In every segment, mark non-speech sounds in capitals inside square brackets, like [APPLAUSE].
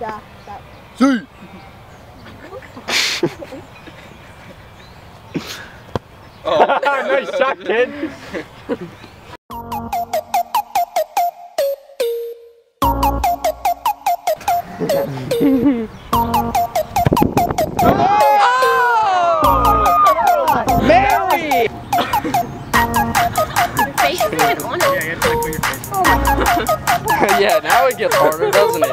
Yeah, that. See. Oh. nice shot, kid. Mary! Face isn't even on it. [LAUGHS] Oh, [LAUGHS] yeah, now it gets harder, doesn't it?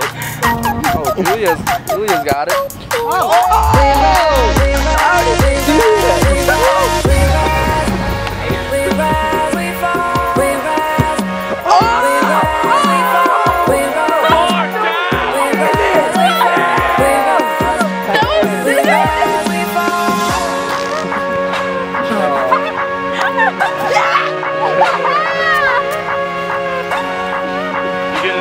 Oh, Julia's Julia's got it. Oh. How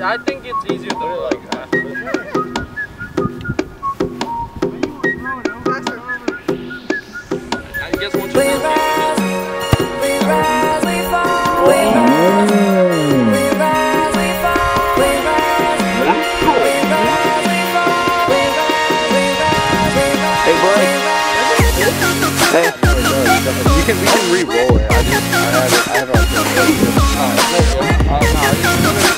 I think it's easier to do like that. Hey, you can we can re-roll it. I just I have I have